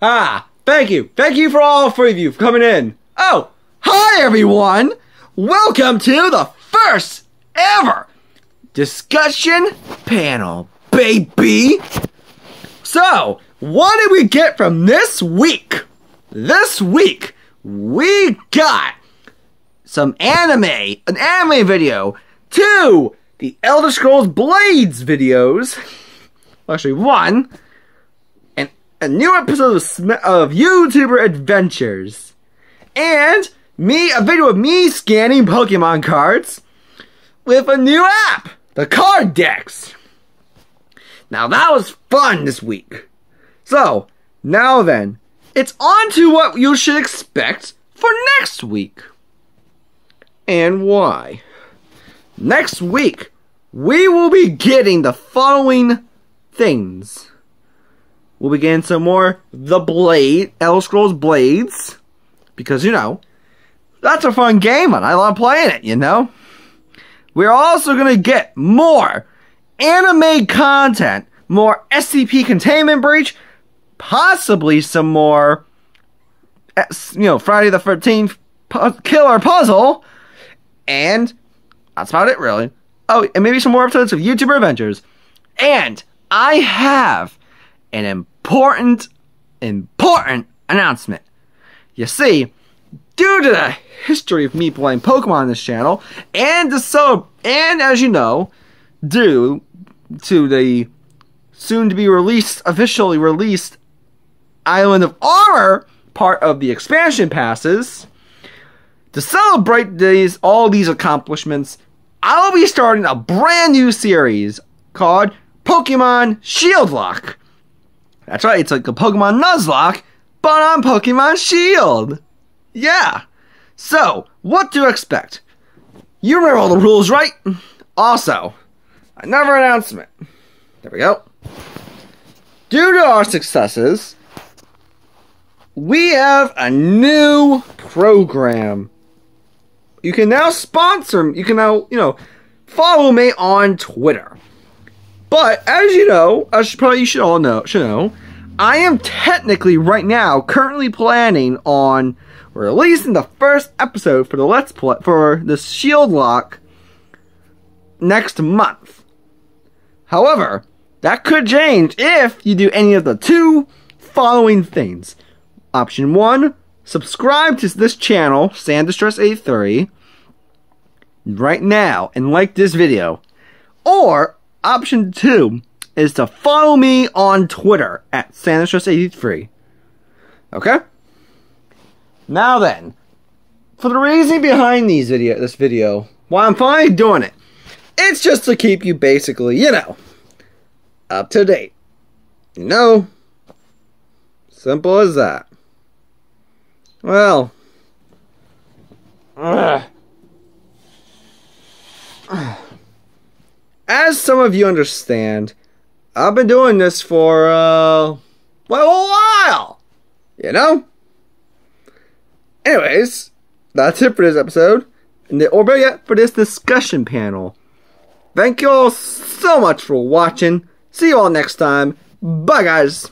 Ah, thank you. Thank you for all three of you for coming in. Oh, hi everyone. Welcome to the first ever discussion panel, baby. So, what did we get from this week? This week, we got some anime, an anime video, two, the Elder Scrolls Blades videos, actually one, a new episode of, Sm- of YouTuber Adventures, and me, a video of me scanning Pokemon cards with a new app, the Card Decks. Now that was fun this week. So, now then, it's on to what you should expect for next week. And why? Next week, we will be getting the following things. We'll be getting some more The Blade, Elder Scrolls Blades, because, you know, that's a fun game and I love playing it, you know? We're also going to get more anime content, more SCP Containment Breach, possibly some more, you know, Friday the 13th pu- Killer Puzzle, and that's about it, really. Oh, and maybe some more episodes of YouTuber Adventures. And I have an important, important announcement. You see, due to the history of me playing Pokemon on this channel, and the so and as you know, due to the soon to be released, officially released Island of Armor part of the expansion passes, to celebrate these all these accomplishments, I'll be starting a brand new series called Pokemon Shield Lock. That's right, it's like a Pokemon Nuzlocke, but on Pokemon Shield. Yeah. So, what to expect? You remember all the rules, right? Also, another announcement. There we go. Due to our successes, we have a new program. You can now sponsor, you can now, you know, follow me on Twitter. But as you know, as you probably should all know, should know, I am technically right now currently planning on releasing the first episode for the Let's Play for the Shield Lock next month. However, that could change if you do any of the two following things. Option one, subscribe to this channel, SandDistress83, right now and like this video. Or option two is to follow me on Twitter at SandDistress83. Okay? Now then, for the reason behind these video this video, why I'm finally doing it, it's just to keep you basically, you know, up to date. You know, simple as that. Well, ugh. As some of you understand, I've been doing this for uh, well, a while. You know. Anyways, that's it for this episode, and the, or better yet, for this discussion panel. Thank you all so much for watching. See you all next time. Bye, guys.